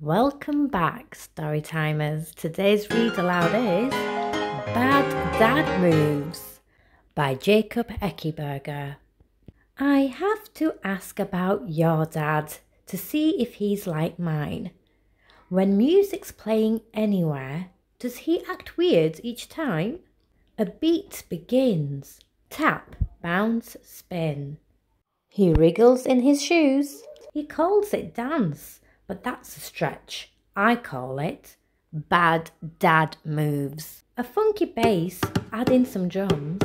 Welcome back, Storytimers. Today's read aloud is Bad Dad Moves by Jacob Eckeberger. I have to ask about your dad to see if he's like mine. When music's playing anywhere, does he act weird each time? A beat begins. Tap, bounce, spin. He wriggles in his shoes. He calls it dance but that's a stretch. I call it bad dad moves. A funky bass, add in some drums.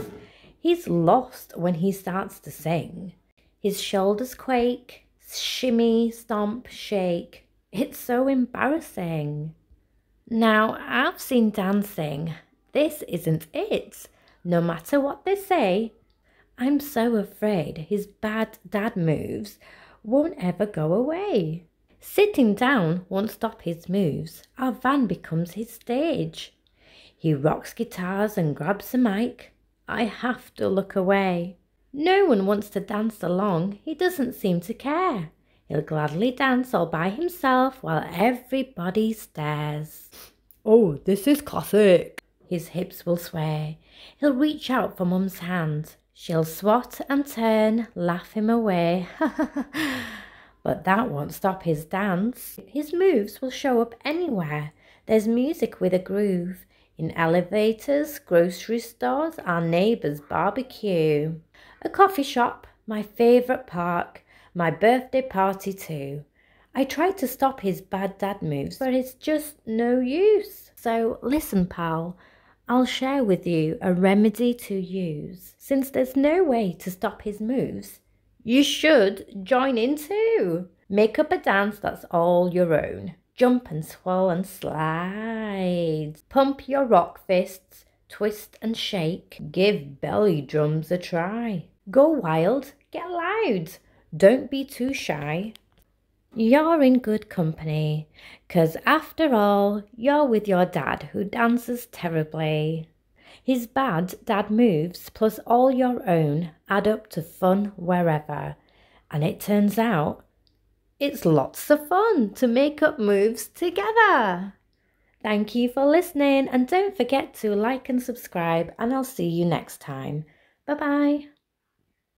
He's lost when he starts to sing. His shoulders quake, shimmy, stomp, shake. It's so embarrassing. Now, I've seen dancing. This isn't it. No matter what they say, I'm so afraid his bad dad moves won't ever go away. Sitting down won't stop his moves. Our van becomes his stage. He rocks guitars and grabs the mic. I have to look away. No one wants to dance along. He doesn't seem to care. He'll gladly dance all by himself while everybody stares. Oh, this is classic. His hips will sway. He'll reach out for Mum's hand. She'll swat and turn, laugh him away. But that won't stop his dance. His moves will show up anywhere. There's music with a groove. In elevators, grocery stores, our neighbour's barbecue. A coffee shop, my favourite park, my birthday party too. I try to stop his bad dad moves, but it's just no use. So listen, pal, I'll share with you a remedy to use. Since there's no way to stop his moves, you should join in too. Make up a dance that's all your own. Jump and swirl and slide. Pump your rock fists, twist and shake. Give belly drums a try. Go wild, get loud. Don't be too shy. You're in good company, 'cause after all, you're with your dad who dances terribly. His bad dad moves plus all your own add up to fun wherever. And it turns out it's lots of fun to make up moves together. Thank you for listening and don't forget to like and subscribe and I'll see you next time. Bye bye.